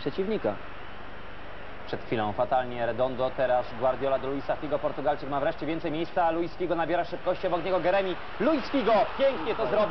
przeciwnika. Przed chwilą fatalnie Redondo, teraz Guardiola do Luisa Figo. Portugalczyk ma wreszcie więcej miejsca. Luis Figo nabiera szybkości obok niego Geremi. Luis Figo pięknie to zrobił.